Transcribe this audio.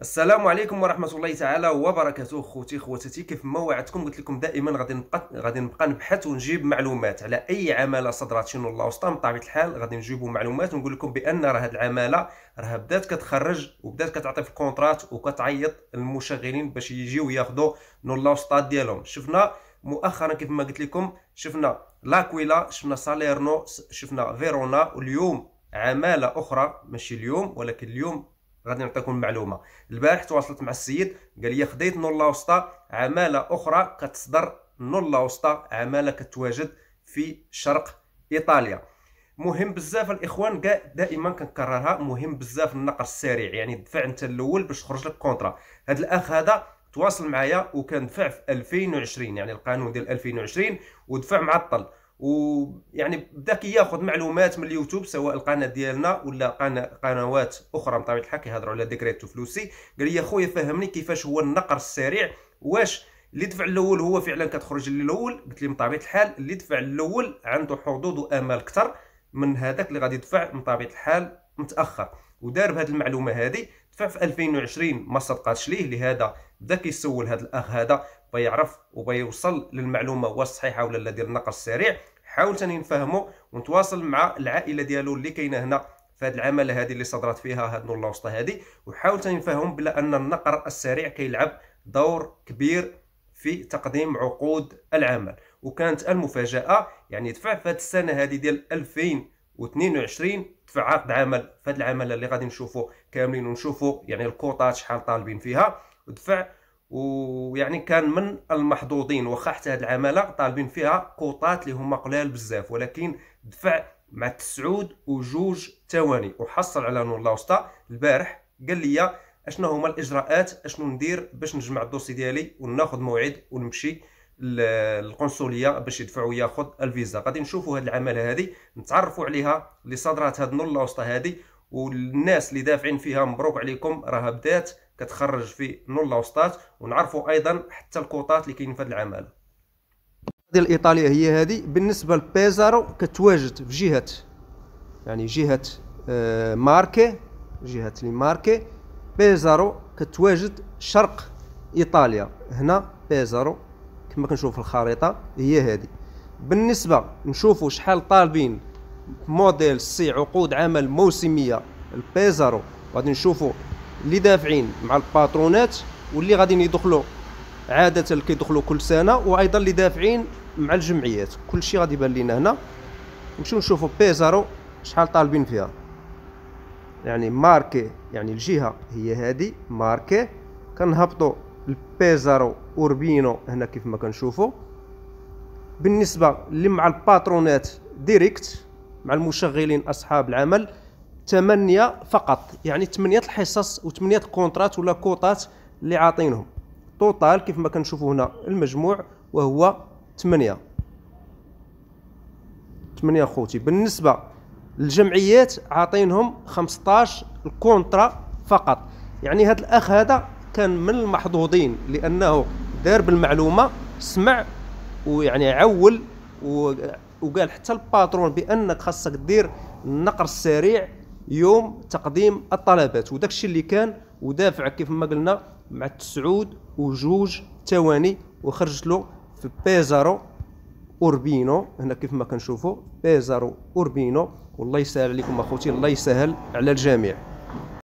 السلام عليكم ورحمة الله تعالى وبركاته خوتي خواتاتي. كيف ما وعدتكم قلت لكم دائما غادي نبقى غادي نبقى نبحث ونجيب معلومات. على أي عمالة صدرات شنو النولا أوسطة بطبيعة الحال غادي نجيبوا معلومات. ونقول لكم بأن راه هاد العمالة راه بدات كتخرج وبدات كتعطي في الكونترات وكتعيط المشغلين باش يجيو ياخذوا النولا أوسطات ديالهم. شفنا مؤخرا كيف ما قلت لكم شفنا لاكويلا شفنا ساليرنو شفنا فيرونا واليوم عمالة أخرى. ماشي اليوم ولكن اليوم غادي نعطيكم المعلومة. البارح تواصلت مع السيد قال لي خديت نولا وسطى عمالة أخرى كتصدر نولا وسطى عمالة كتواجد في شرق إيطاليا. مهم بزاف الإخوان كاع دائما كنكررها مهم بزاف النقر السريع يعني دفع أنت الأول باش تخرج لك كونترا. هذا الأخ هذا تواصل معايا وكان دفع في 2020 يعني القانون ديال 2020 ودفع معطل. ويعني بدا كياخذ معلومات من اليوتيوب سواء القناة ديالنا ولا قنوات أخرى بطبيعة الحال كيهضروا على decreto flussi قال لي خويا فهمني كيفاش هو النقر السريع؟ واش اللي دفع الأول هو فعلا كتخرج الأول قلت لي من طبيعه الحال اللي دفع الأول عنده حظوظ وآمال أكثر من هذاك اللي غادي يدفع من طبيعه الحال متأخر. ودار بهذه المعلومة هذه. دفع في 2020 ما صدقاتش ليه لهذا؟ بدا كيسول هذا الأخ هذا بغى يعرف وبغى يوصل للمعلومة واش صحيحه ولا لا ديال النقل السريع حاول ثاني نفهمو ونتواصل مع العائلة ديالو اللي كاينة هنا في هذه العمالة هذه اللي صدرت فيها هاد نور الوسطى هذه وحاول ثاني نفهم بلا أن النقر السريع كيلعب دور كبير في تقديم عقود العمل. وكانت المفاجأة يعني دفع في هذه السنة هذه ديال 2022 دفع عقد عمل في هذه العماله اللي غادي نشوفوا كاملين ونشوفوا يعني الكوطات شحال طالبين فيها. ودفع ويعني كان من المحظوظين واخا حتى هذه العمالة طالبين فيها كوطات اللي هما قلال بزاف. ولكن دفع مع تسعود وجوج ثواني. وحصل على نور وسطى البارح قال لي أشنو هما الإجراءات أشنو ندير باش نجمع الدوسي ديالي وناخذ موعد ونمشي. للقنصليه باش يدفعوا ياخذ الفيزا. غادي نشوفوا هذه العمالة هذه نتعرفوا عليها اللي صدرات هذه نور الله وسطى هذه والناس اللي دافعين فيها مبروك عليكم راها بدات كتخرج في نولا وسطات ونعرفوا أيضا حتى الكوطات اللي كاينين في هذه العمالة. ديال ايطاليا هي هذه. بالنسبة لبيزارو كتواجد في جهة يعني جهة آه، ماركي جهة لي ماركي بيزارو كتواجد شرق إيطاليا. هنا بيزارو. كما كنشوف في الخريطة هي هذه. بالنسبة نشوفوا شحال طالبين modello C عقود عمل موسمية ال بيزارو. غادي نشوفوا اللي دافعين مع الباترونات واللي غاديين يدخلوا عادة كيدخلوا كل سنة وأيضا اللي دافعين مع الجمعيات. كل شيء غادي يبان لينا هنا. نمشيو نشوفوا بيزارو شحال طالبين فيها. يعني ماركي يعني الجهة هي هذه ماركي كنهبطوا ال بيزارو أوربينو هنا كيف ما كنشوفوا بالنسبة اللي مع الباترونات direct مع المشغلين أصحاب العمل ثمانية فقط يعني ثمانية الحصص وثمانية كونترات ولا كوطات اللي عاطينهم. total كيف ما كنشوفوا هنا المجموع وهو ثمانية ثمانية خوتي. بالنسبة للجمعيات عاطينهم 15 الكونترا فقط. يعني هذا الأخ هذا كان من المحظوظين لأنه دار بالمعلومه سمع ويعني عول وقال حتى ال patron بأنك خاصك دير النقر السريع يوم تقديم الطلبات. وداك الشيء اللي كان ودفع كيف ما قلنا مع تسعود وجوج ثواني وخرجت له في بيزارو أوربينو. هنا كيف ما كنشوفوا بيزارو أوربينو. والله يسهل عليكم أخوتي الله يسهل على الجميع.